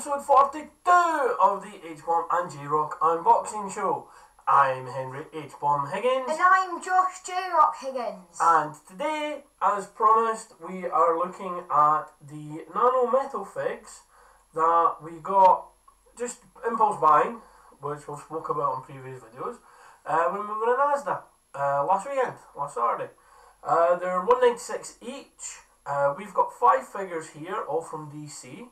episode 42 of the H-Bomb and J-Rock unboxing show. I'm Henry H-Bomb Higgins. And I'm Josh J. Rock Higgins. And today, as promised, we are looking at the nano metal figs that we got just impulse buying, which we've spoke about in previous videos, uh, when we were in Asda uh, last weekend, last Saturday. Uh, they're 196 each. Uh, we've got five figures here, all from DC,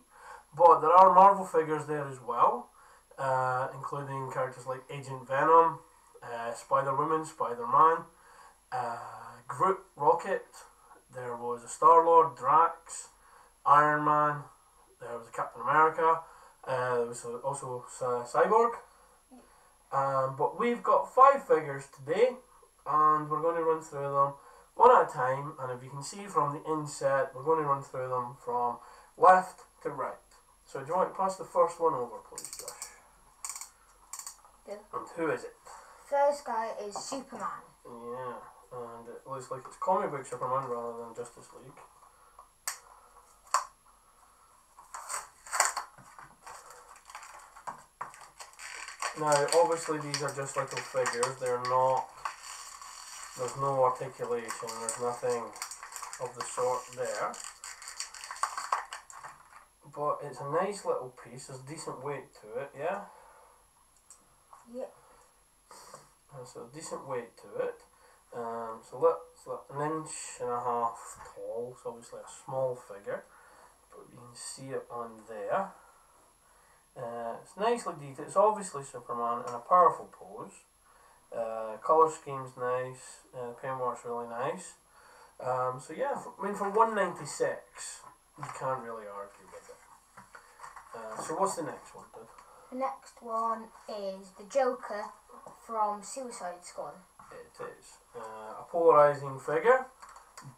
but there are Marvel figures there as well, uh, including characters like Agent Venom, uh, Spider Woman, Spider Man, uh, Groot, Rocket. There was a Star Lord, Drax, Iron Man. There was a Captain America. Uh, there was also Cyborg. Um, but we've got five figures today, and we're going to run through them one at a time. And if you can see from the inset, we're going to run through them from left to right. So do you want to pass the first one over, please, Josh? Yeah. And who is it? First guy is Superman. Yeah, and it looks like it's comic book Superman rather than Justice League. Now, obviously, these are just little figures. They're not. There's no articulation. There's nothing of the sort there. But it's a nice little piece. There's decent weight to it. Yeah. Yeah. There's a decent weight to it. Um, so that's like an inch and a half tall, so obviously a small figure, but you can see it on there. Uh, it's nicely detailed. It's obviously Superman in a powerful pose. Uh, color scheme's nice. Uh, paintwork's really nice. Um, so yeah, I mean for one ninety six, you can't really argue with it. Uh, so what's the next one, dude? The next one is the Joker from Suicide Squad. It is uh, a polarizing figure,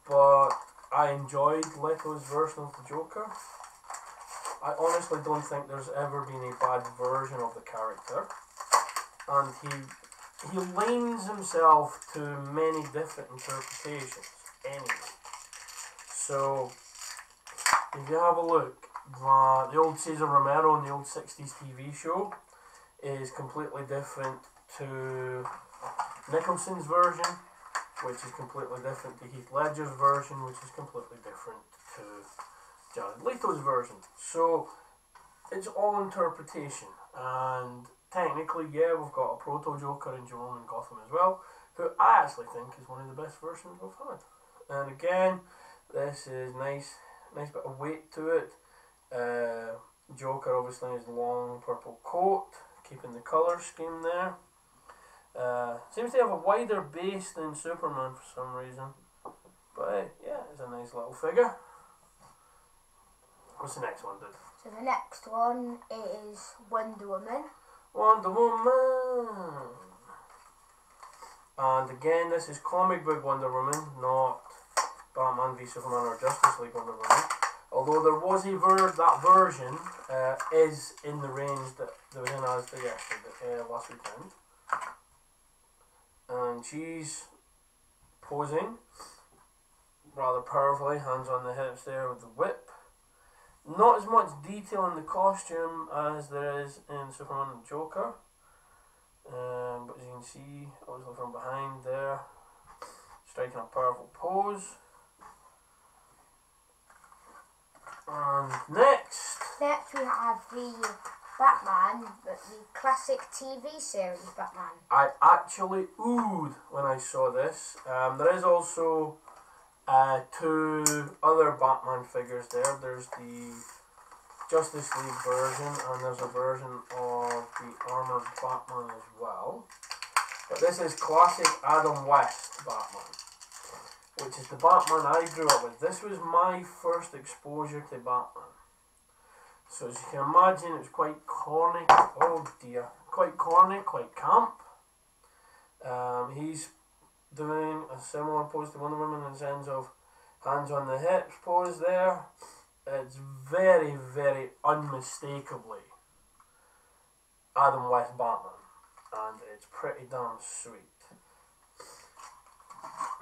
but I enjoyed Leto's version of the Joker. I honestly don't think there's ever been a bad version of the character, and he he lends himself to many different interpretations. Anyway, so if you have a look, the, the old Cesar Romero in the old '60s TV show is completely different to Nicholson's version, which is completely different to Heath Ledger's version, which is completely different to Jared Leto's version. So it's all interpretation, and technically, yeah, we've got a proto Joker in Jerome and Gotham as well, who I actually think is one of the best versions we've had. And again, this is nice, nice bit of weight to it. Uh, Joker obviously in his long purple coat, keeping the colour scheme there. Uh, seems to have a wider base than Superman for some reason. But yeah, it's a nice little figure. What's the next one, dude? So the next one is Wonder Woman. Wonder Woman. And again, this is comic book Wonder Woman, not Batman v Superman or Justice League Wonder Woman. Although there was a ver- that version uh, is in the range that, that was in Asda yesterday, uh, last weekend. And she's posing rather powerfully, hands on the hips there with the whip. Not as much detail in the costume as there is in Superman and Joker. Um, but as you can see, obviously from behind there, striking a powerful pose. And next, Next we have the Batman, but the classic TV series Batman. I actually oohed when I saw this. Um, there is also uh, two other Batman figures there. There's the Justice League version, and there's a version of the Armored Batman as well. But this is classic Adam West Batman, which is the Batman I grew up with. This was my first exposure to Batman. So as you can imagine, it's quite corny. Oh dear, quite corny, quite camp. Um, he's doing a similar pose to Wonder Woman in the sense of hands on the hips pose there. It's very, very unmistakably Adam West Batman, and it's pretty damn sweet.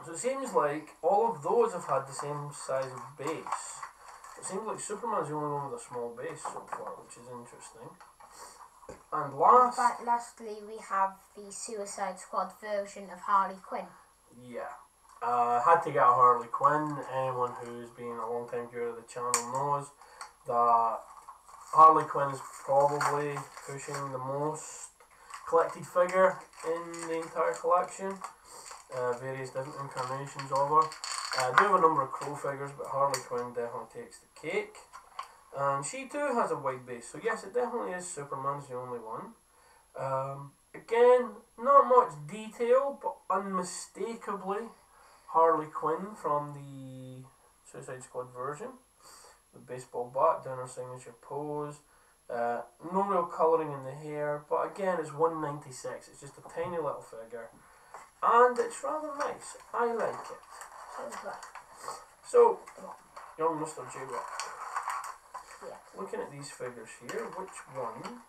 So it seems like all of those have had the same size of base. It seems like Superman's the only one with a small base so far, which is interesting. And last, But lastly, we have the Suicide Squad version of Harley Quinn. yeah, uh, had to get a Harley Quinn. Anyone who's been a long time viewer of the channel knows that Harley Quinn is probably pushing the most collected figure in the entire collection. Uh, various different incarnations of her. Uh, I do have a number of Crow figures, but Harley Quinn definitely takes the cake. And she too has a wide base, so yes, it definitely is Superman's the only one. Um, again, not much detail, but unmistakably Harley Quinn from the Suicide Squad version. The baseball bat doing her signature pose. Uh, no real colouring in the hair, but again, it's 196. It's just a tiny little figure, and it's rather nice. I like it. So is that. So, young Mr. J Rock. Yeah. Looking at these figures here, which one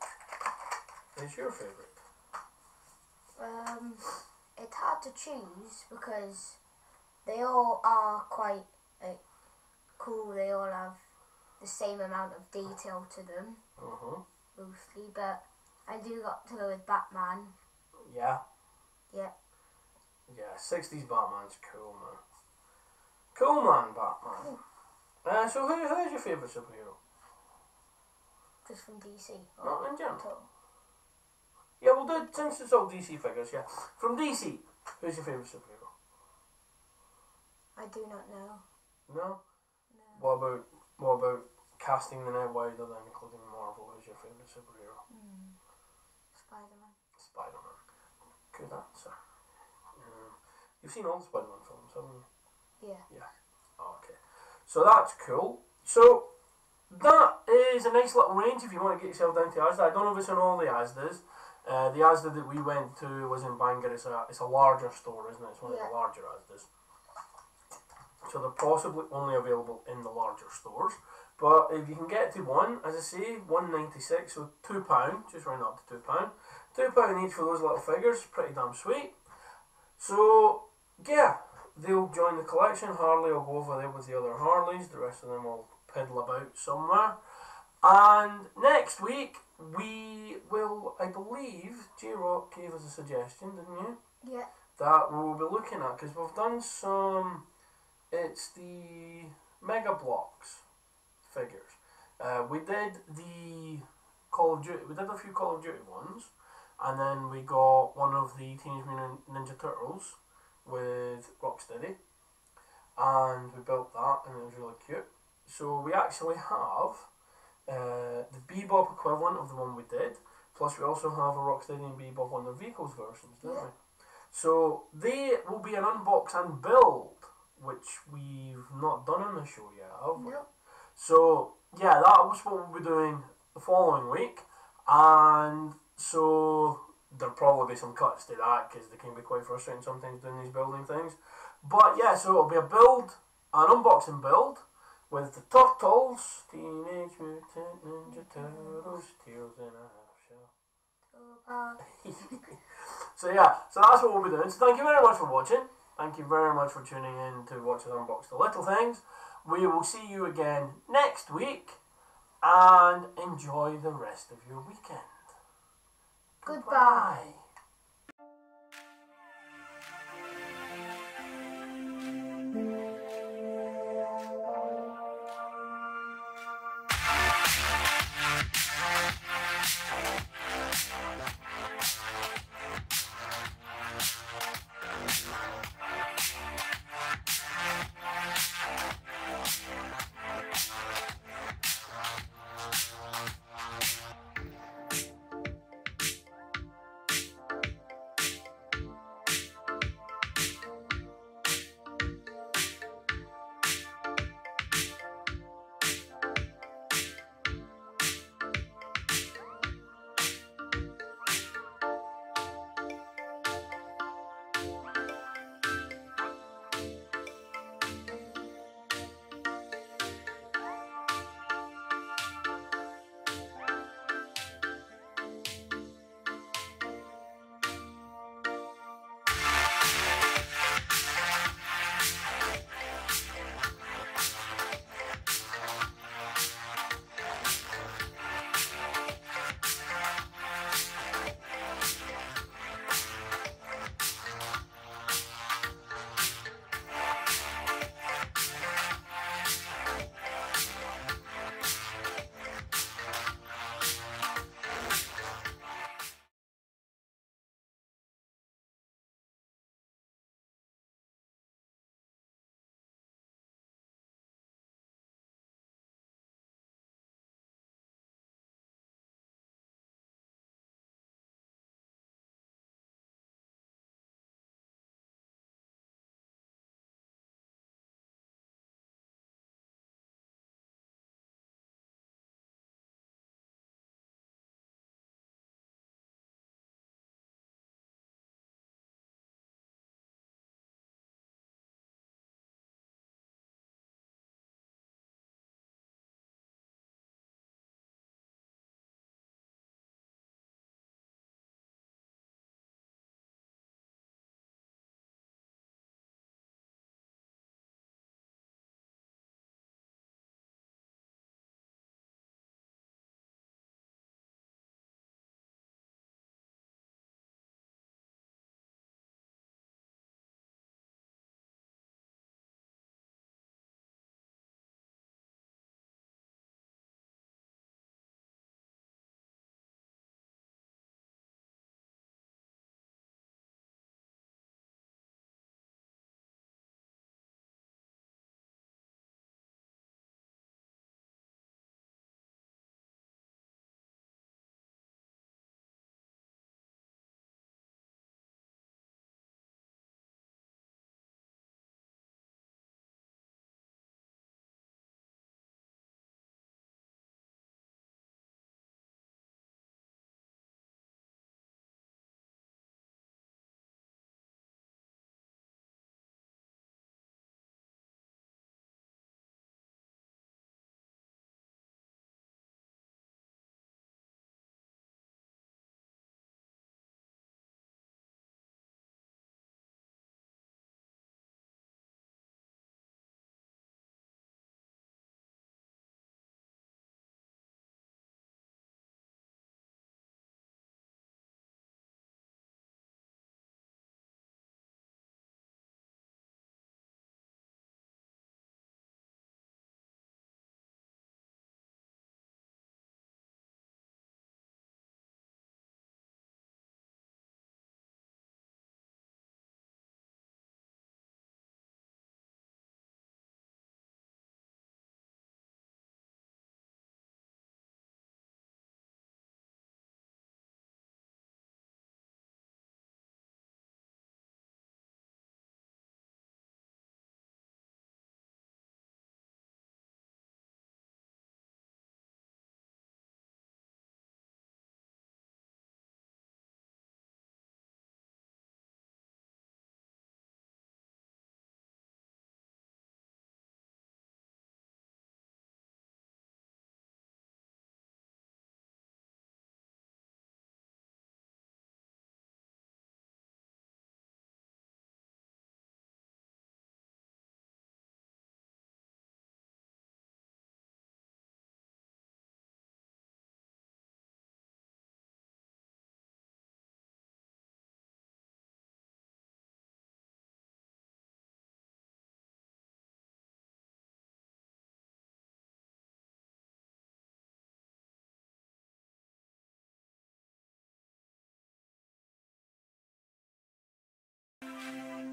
is your favourite? Um, it's hard to choose because they all are quite like, cool. They all have the same amount of detail to them, Uh huh. mostly. But I do got to go with Batman. Yeah. Yeah. Yeah, 60s Batman's cool, man. Cool, man, Batman. Uh, so, who, who is your favourite superhero? Just from DC. Not in general. Yeah, we'll do since it's all DC figures, yeah. From DC, who's your favourite superhero? I do not know. No? No. What about, what about casting the net wider then, including Marvel? Who's your favourite superhero? Hmm. Spider Man. Spider Man. Good answer. You've seen all the Spider Man films, haven't you? Yeah. Yeah. Okay. So that's cool. So that is a nice little range if you want to get yourself down to Asda. I don't know if it's in all the Asdas. Uh, the Asda that we went to was in Bangor. It's a, it's a larger store, isn't it? It's one of the larger Asdas. So they're possibly only available in the larger stores. But if you can get to one, as I say, one ninety six, so two pound, just round up to two pound. Two pound each for those little figures, pretty damn sweet. So yeah, they'll join the collection. Harley will go over there with the other Harleys. The rest of them will piddle about somewhere. And next week we will, I believe, J Rock gave us a suggestion, didn't you? Yeah. That we'll be looking at because we've done some. It's the Mega Bloks figures. Uh, we did the Call of Duty. We did a few Call of Duty ones, and then we got one of the Teenage Mutant Ninja Turtles with Rocksteady, and we built that, and it was really cute. So we actually have uh, the Bebop equivalent of the one we did, plus we also have a Rocksteady and Bebop on the vehicles versions, don't Yeah. we? So they will be an unbox and build, which we've not done on the show yet, have we? No. So yeah, that was what we'll be doing the following week, and so there'll probably be some cuts to that because they can be quite frustrating sometimes doing these building things. But yeah, so it'll be a build, an unboxing build with the Turtles, Teenage Mutant Ninja Turtles, Tails in a Half Shell. So yeah, so that's what we'll be doing. So thank you very much for watching. Thank you very much for tuning in to watch us unbox the little things. We will see you again next week and enjoy the rest of your weekend. Goodbye.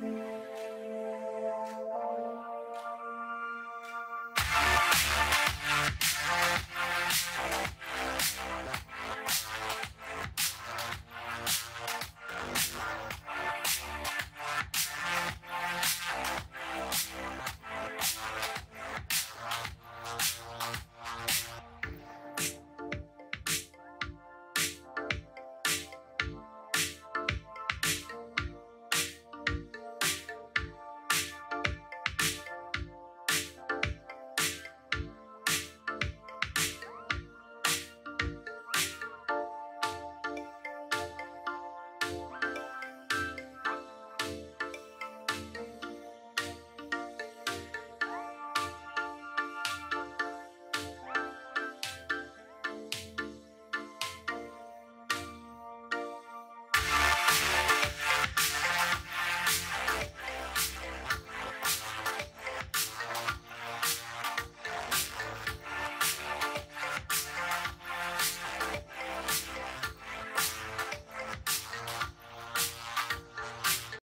Thank you.